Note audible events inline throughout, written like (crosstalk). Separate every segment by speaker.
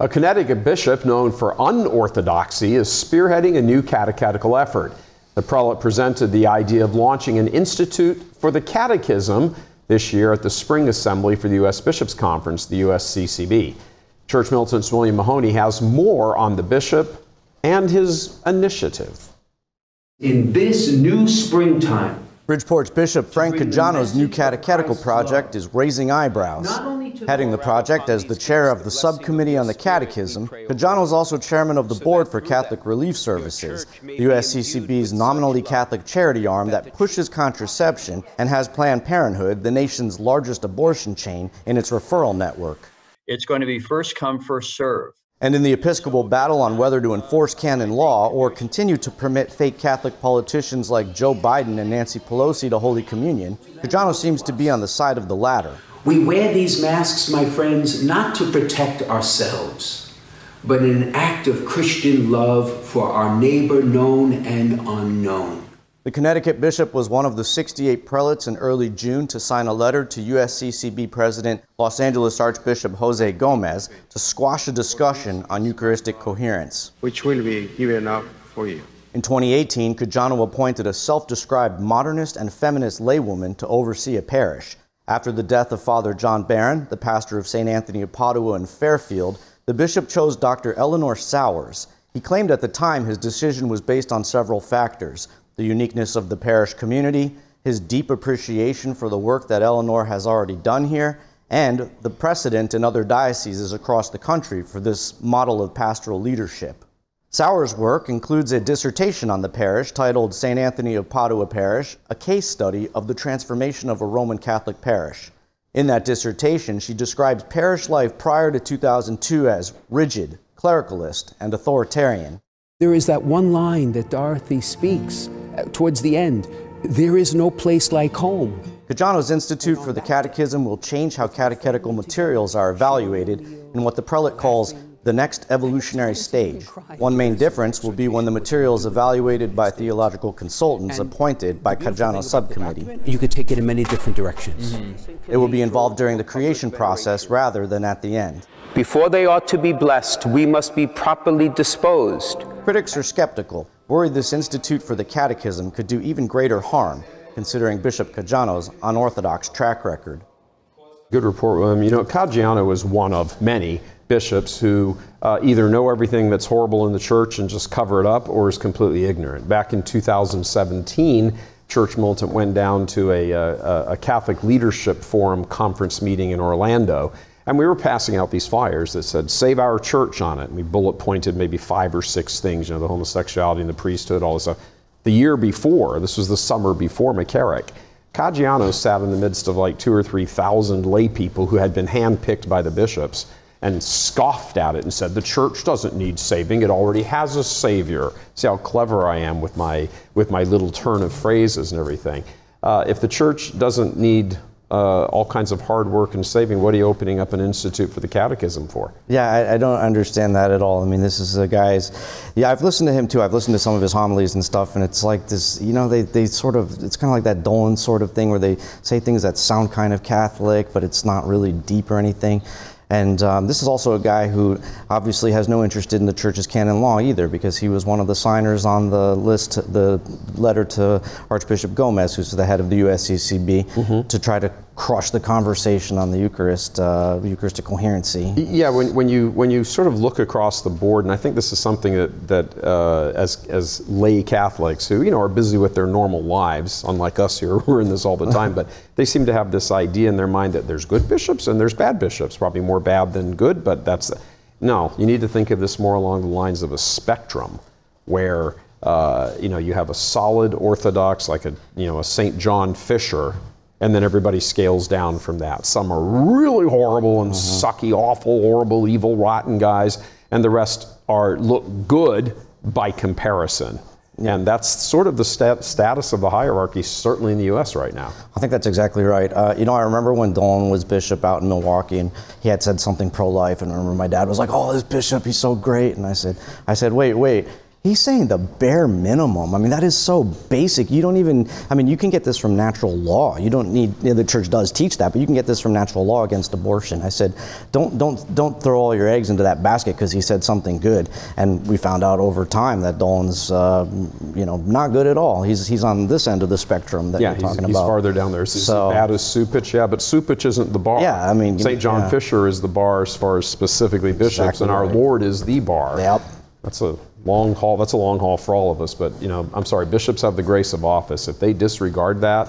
Speaker 1: A Connecticut bishop known for unorthodoxy is spearheading a new catechetical effort. The prelate presented the idea of launching an institute for the catechism this year at the spring assembly for the U.S. Bishops' Conference, the USCCB. Church Militant's William Mahoney has more on the bishop and his initiative.
Speaker 2: In this new springtime,
Speaker 3: Bridgeport's Bishop Frank Caggiano's new catechetical project is raising eyebrows. Heading the project as the chair of the subcommittee on the catechism, Caggiano is also chairman of the board for Catholic Relief Services, the USCCB's nominally Catholic charity arm that pushes contraception and has Planned Parenthood, the nation's largest abortion chain, in its referral network.
Speaker 4: It's going to be first come, first serve.
Speaker 3: And in the Episcopal battle on whether to enforce canon law or continue to permit fake Catholic politicians like Joe Biden and Nancy Pelosi to Holy Communion, Caggiano seems to be on the side of the latter.
Speaker 2: we wear these masks, my friends, not to protect ourselves, but in an act of Christian love for our neighbor, known and unknown.
Speaker 3: The Connecticut bishop was one of the 68 prelates in early June to sign a letter to USCCB President Los Angeles Archbishop Jose Gomez to squash a discussion on Eucharistic coherence.
Speaker 5: which will be given up for you.
Speaker 3: In 2018, Caggiano appointed a self described modernist and feminist laywoman to oversee a parish. After the death of Father John Barron, the pastor of St. Anthony of Padua in Fairfield, the bishop chose Dr. Eleanor Sauer. He claimed at the time his decision was based on several factors the uniqueness of the parish community, his deep appreciation for the work that Eleanor has already done here, and the precedent in other dioceses across the country for this model of pastoral leadership. Sauer's work includes a dissertation on the parish titled St. Anthony of Padua Parish, a case study of the transformation of a Roman Catholic parish. In that dissertation, she describes parish life prior to 2002 as rigid, clericalist, and authoritarian.
Speaker 6: There is that one line that Dorothy speaks towards the end there is no place like home.
Speaker 3: Caggiano's Institute for the Catechism will change how catechetical materials are evaluated in what the prelate calls the next evolutionary stage. One main difference will be when the material is evaluated by theological consultants appointed by Caggiano's subcommittee.
Speaker 6: You could take it in many different directions.
Speaker 3: It will be involved during the creation process rather than at the end.
Speaker 7: Before they ought to be blessed, we must be properly disposed.
Speaker 3: Critics are skeptical, worried this Institute for the Catechism could do even greater harm, considering Bishop Caggiano's unorthodox track record.
Speaker 1: Good report, William. You know, Caggiano was one of many bishops who uh, either know everything that's horrible in the church and just cover it up or is completely ignorant. Back in 2017, Church Militant went down to a, a, a Catholic Leadership Forum conference meeting in Orlando. And we were passing out these flyers that said, Save our church on it. And we bullet pointed maybe five or six things, you know, the homosexuality and the priesthood, all this stuff. The year before, this was the summer before McCarrick, Caggiano sat in the midst of like two or three thousand lay people who had been handpicked by the bishops and scoffed at it and said, The church doesn't need saving, it already has a savior. See how clever I am with my, with my little turn of phrases and everything. Uh, if the church doesn't need uh, all kinds of hard work and saving, what are you opening up an institute for the catechism for?
Speaker 3: Yeah, I, I, don't understand that at all. I mean, this is a guy's. Yeah, I've listened to him too. I've listened to some of his homilies and stuff, and it's like this. You know, they, they sort of. It's kind of like that Dolan sort of thing where they say things that sound kind of Catholic, but it's not really deep or anything. And um, this is also a guy who obviously has no interest in the church's canon law either, because he was one of the signers on the list, the letter to Archbishop Gomez, who's the head of the USCCB, mm-hmm. to try to crush the conversation on the Eucharist, uh, Eucharistic coherency.
Speaker 1: Yeah, when, when you when you sort of look across the board, and I think this is something that that uh, as as lay Catholics who you know are busy with their normal lives, unlike us here, (laughs) we're in this all the time, (laughs) but they seem to have this idea in their mind that there's good bishops and there's bad bishops, probably more bad than good, but that's no. You need to think of this more along the lines of a spectrum, where uh, you know you have a solid Orthodox like a you know a Saint John Fisher and then everybody scales down from that. Some are really horrible and mm-hmm. sucky, awful, horrible, evil, rotten guys, and the rest are look good by comparison. And that's sort of the stat- status of the hierarchy, certainly in the U.S. right now.
Speaker 3: I think that's exactly right. Uh, you know, I remember when Dolan was bishop out in Milwaukee, and he had said something pro-life, and I remember my dad was like, "Oh, this bishop, he's so great," and I said, "I said, wait, wait." He's saying the bare minimum. I mean, that is so basic. You don't even, I mean, you can get this from natural law. You don't need, you know, the church does teach that, but you can get this from natural law against abortion. I said, don't, don't, don't throw all your eggs into that basket because he said something good. And we found out over time that Dolan's, uh, you know, not good at all. He's, he's on this end of the spectrum that
Speaker 1: Yeah,
Speaker 3: you're
Speaker 1: he's,
Speaker 3: talking
Speaker 1: he's
Speaker 3: about.
Speaker 1: farther down there.
Speaker 3: So-
Speaker 1: it bad as Cupich? Yeah, but Cupich isn't the bar.
Speaker 3: Yeah, I mean,
Speaker 1: St. John
Speaker 3: yeah.
Speaker 1: Fisher is the bar as far as specifically bishops,
Speaker 3: Exactly
Speaker 1: and our
Speaker 3: right.
Speaker 1: Lord is the bar.
Speaker 3: Yep.
Speaker 1: That's a long haul. That's a long haul for all of us. But you know, I'm sorry. Bishops have the grace of office. If they disregard that,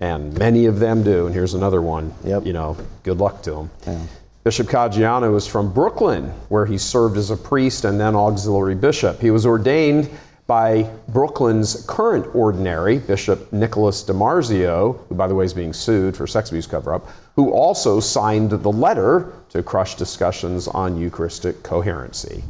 Speaker 1: and many of them do, and here's another one.
Speaker 3: Yep.
Speaker 1: You know, good luck to them. Bishop Caggiano is from Brooklyn, where he served as a priest and then auxiliary bishop. He was ordained by Brooklyn's current ordinary, Bishop Nicholas DiMarzio, who, by the way, is being sued for sex abuse cover up, who also signed the letter to crush discussions on Eucharistic coherency.